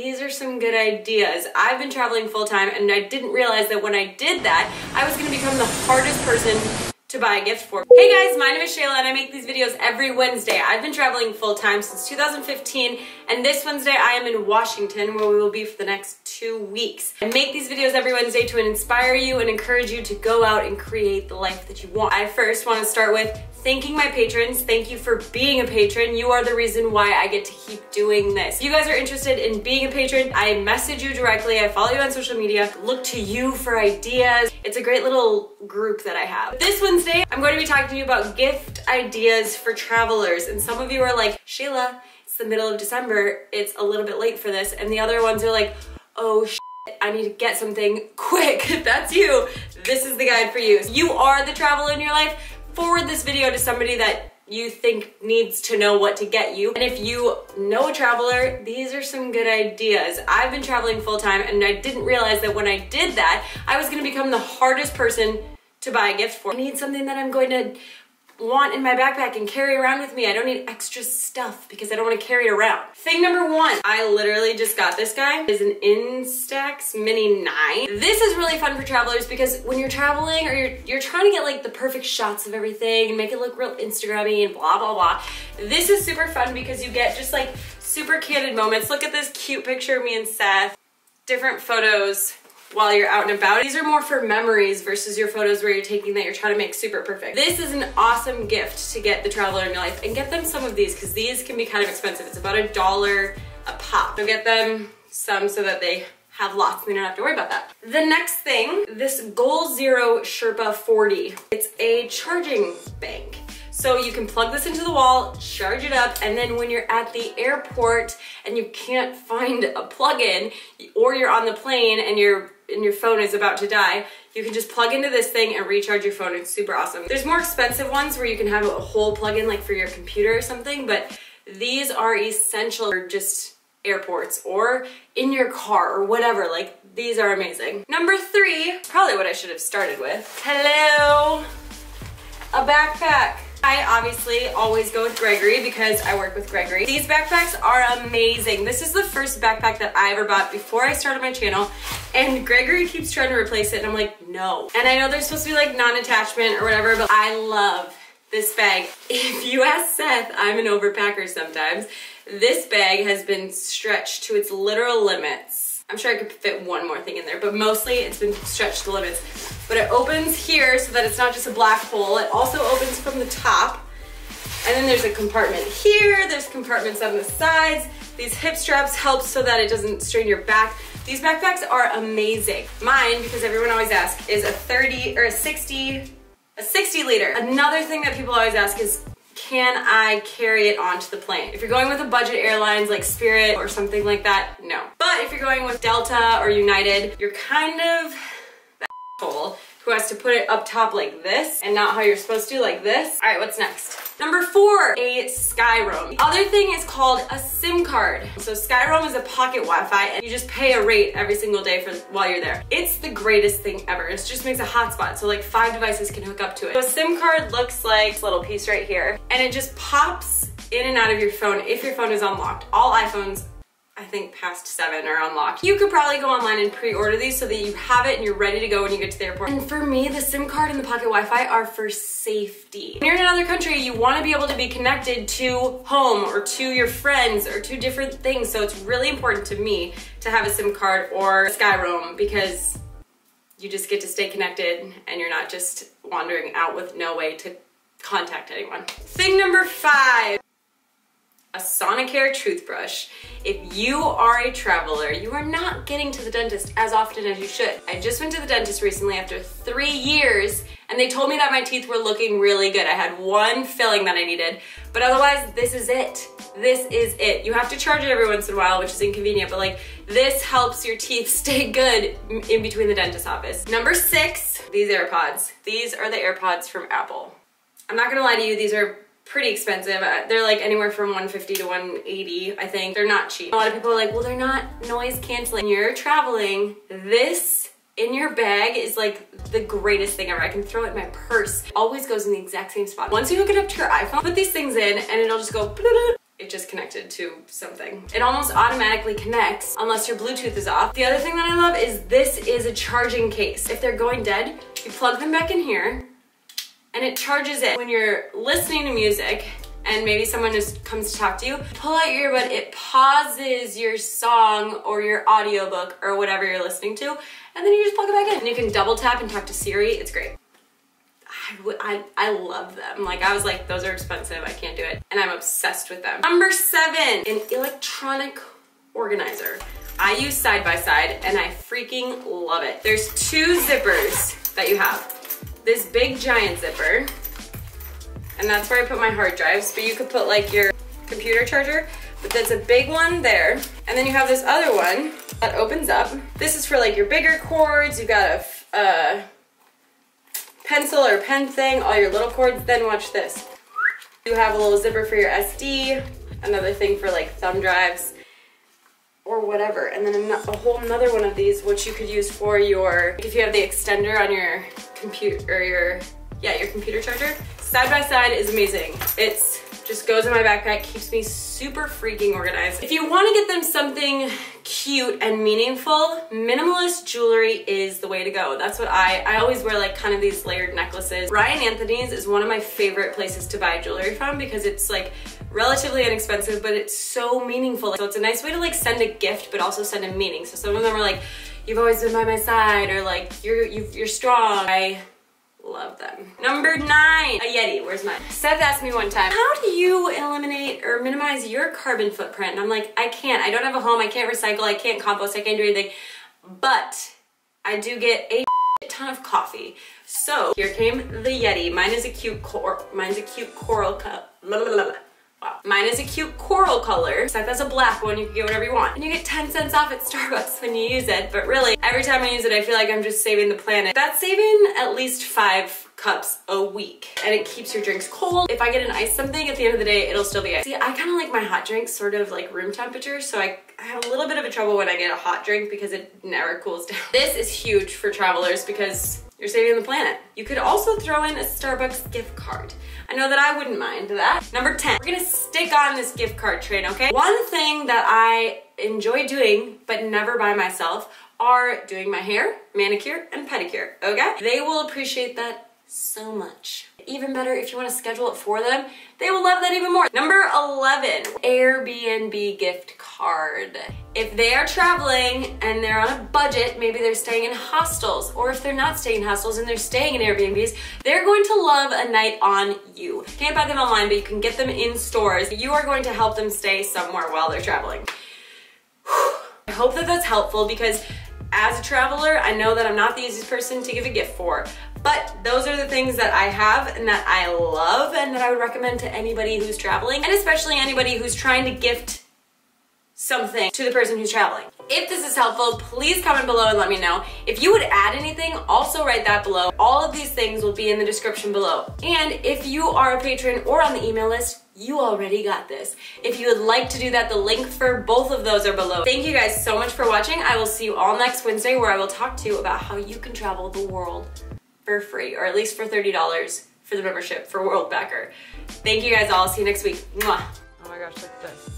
These are some good ideas. I've been traveling full time and I didn't realize that when I did that, I was gonna become the hardest person to buy a gift for. Hey guys, my name is Shayla and I make these videos every Wednesday. I've been traveling full time since 2015 and this Wednesday I am in Washington where we will be for the next two weeks. I make these videos every Wednesday to inspire you and encourage you to go out and create the life that you want. I first want to start with thanking my patrons. Thank you for being a patron. You are the reason why I get to keep doing this. If you guys are interested in being a patron, I message you directly. I follow you on social media. Look to you for ideas. It's a great little group that I have. This Wednesday, I'm going to be talking to you about gift ideas for travelers. And some of you are like, Shayla, it's the middle of December. It's a little bit late for this. And the other ones are like, oh, I need to get something quick. That's you. This is the guide for you. You are the traveler in your life forward this video to somebody that you think needs to know what to get you. And if you know a traveler, these are some good ideas. I've been traveling full time and I didn't realize that when I did that, I was gonna become the hardest person to buy a gift for. I need something that I'm going to want in my backpack and carry around with me. I don't need extra stuff because I don't want to carry it around. Thing number one, I literally just got this guy. Is an Instax Mini 9. This is really fun for travelers because when you're traveling or you're, you're trying to get like the perfect shots of everything and make it look real Instagrammy and blah, blah, blah. This is super fun because you get just like super candid moments. Look at this cute picture of me and Seth. Different photos while you're out and about. These are more for memories versus your photos where you're taking that you're trying to make super perfect. This is an awesome gift to get the traveler in your life and get them some of these because these can be kind of expensive. It's about a dollar a pop. So get them some so that they have lots and they don't have to worry about that. The next thing, this Goal Zero Sherpa 40. It's a charging bank. So you can plug this into the wall, charge it up, and then when you're at the airport and you can't find a plug-in, or you're on the plane and your and your phone is about to die, you can just plug into this thing and recharge your phone. It's super awesome. There's more expensive ones where you can have a whole plug-in like for your computer or something, but these are essential for just airports or in your car or whatever. Like these are amazing. Number three, probably what I should have started with. Hello, a backpack. I obviously always go with Gregory because I work with Gregory. These backpacks are amazing. This is the first backpack that I ever bought before I started my channel and Gregory keeps trying to replace it and I'm like, no. And I know there's supposed to be like non-attachment or whatever, but I love this bag. If you ask Seth, I'm an overpacker sometimes. This bag has been stretched to its literal limits I'm sure I could fit one more thing in there, but mostly it's been stretched to limits. But it opens here so that it's not just a black hole. It also opens from the top. And then there's a compartment here. There's compartments on the sides. These hip straps help so that it doesn't strain your back. These backpacks are amazing. Mine, because everyone always asks, is a 30 or a 60, a 60 liter. Another thing that people always ask is, can I carry it onto the plane? If you're going with a budget airlines like Spirit or something like that, no. But if you're going with Delta or United, you're kind of who has to put it up top like this and not how you're supposed to like this. All right, what's next? Number four, a SkyRoam. The other thing is called a SIM card. So SkyRoam is a pocket Wi-Fi and you just pay a rate every single day for while you're there. It's the greatest thing ever. It just makes a hotspot. So like five devices can hook up to it. So a SIM card looks like this little piece right here and it just pops in and out of your phone if your phone is unlocked. All iPhones I think past seven are unlocked. You could probably go online and pre-order these so that you have it and you're ready to go when you get to the airport. And for me, the SIM card and the pocket Wi-Fi are for safety. When you're in another country, you wanna be able to be connected to home or to your friends or to different things. So it's really important to me to have a SIM card or SkyRoam because you just get to stay connected and you're not just wandering out with no way to contact anyone. Thing number five, a Sonicare toothbrush. If you are a traveler, you are not getting to the dentist as often as you should. I just went to the dentist recently after three years and they told me that my teeth were looking really good. I had one filling that I needed, but otherwise this is it. This is it. You have to charge it every once in a while, which is inconvenient, but like this helps your teeth stay good in between the dentist office. Number six, these AirPods. These are the AirPods from Apple. I'm not gonna lie to you, these are pretty expensive. Uh, they're like anywhere from 150 to 180, I think. They're not cheap. A lot of people are like, well, they're not noise canceling. You're traveling, this in your bag is like the greatest thing ever. I can throw it in my purse. Always goes in the exact same spot. Once you hook it up to your iPhone, put these things in and it'll just go it just connected to something. It almost automatically connects unless your Bluetooth is off. The other thing that I love is this is a charging case. If they're going dead, you plug them back in here and it charges it. When you're listening to music and maybe someone just comes to talk to you, pull out your earbud, it pauses your song or your audiobook or whatever you're listening to, and then you just plug it back in. And you can double tap and talk to Siri, it's great. I, I, love them. Like I was like, those are expensive, I can't do it. And I'm obsessed with them. Number seven, an electronic organizer. I use side by side and I freaking love it. There's two zippers that you have. This big giant zipper, and that's where I put my hard drives, but you could put like your computer charger, but there's a big one there. And then you have this other one that opens up. This is for like your bigger cords. You got a, uh, pencil or pen thing, all your little cords, then watch this. You have a little zipper for your SD, another thing for like thumb drives or whatever. And then a whole another one of these, which you could use for your, if you have the extender on your computer, or your, yeah, your computer charger. Side by side is amazing. It's just goes in my backpack, keeps me super freaking organized. If you wanna get them something cute and meaningful, minimalist jewelry is the way to go. That's what I, I always wear like kind of these layered necklaces. Bryan Anthony's is one of my favorite places to buy jewelry from because it's like relatively inexpensive, but it's so meaningful. So it's a nice way to like send a gift, but also send a meaning. So some of them are like, you've always been by my side, or like, you're, you are strong. I Love them. Number nine, a Yeti. Where's mine? Seth asked me one time, how do you eliminate or minimize your carbon footprint? And I'm like, I can't. I don't have a home. I can't recycle. I can't compost. I can't do anything. But I do get a ton of coffee. So here came the Yeti. Mine is a cute cor mine's a cute coral cup. Mine is a cute coral color. Seth has a black one. You can get whatever you want. And you get 10 cents off at Starbucks when you use it. But really, every time I use it, I feel like I'm just saving the planet. That's saving at least five cups a week and it keeps your drinks cold. If I get an ice something at the end of the day, it'll still be ice. See, I kind of like my hot drinks sort of like room temperature. So I, I have a little bit of a trouble when I get a hot drink because it never cools down. This is huge for travelers because you're saving the planet. You could also throw in a Starbucks gift card. I know that I wouldn't mind that. Number 10, we're gonna stick on this gift card train, okay? One thing that I enjoy doing, but never by myself, are doing my hair, manicure, and pedicure, okay? They will appreciate that so much. Even better if you wanna schedule it for them, they will love that even more. Number 11, Airbnb gift card. If they are traveling and they're on a budget, maybe they're staying in hostels, or if they're not staying in hostels and they're staying in Airbnbs, they're going to love a night on you. Can't buy them online, but you can get them in stores. You are going to help them stay somewhere while they're traveling. I hope that that's helpful because as a traveler, I know that I'm not the easiest person to give a gift for, but those are the things that I have and that I love and that I would recommend to anybody who's traveling and especially anybody who's trying to gift something to the person who's traveling. If this is helpful, please comment below and let me know. If you would add anything, also write that below. All of these things will be in the description below. And if you are a patron or on the email list, you already got this. If you would like to do that, the link for both of those are below. Thank you guys so much for watching. I will see you all next Wednesday where I will talk to you about how you can travel the world for free, or at least for $30 for the membership for Worldpacker. Thank you guys all. See you next week. Mwah. Oh my gosh, look at this.